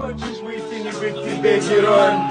Much as we think you can make it on.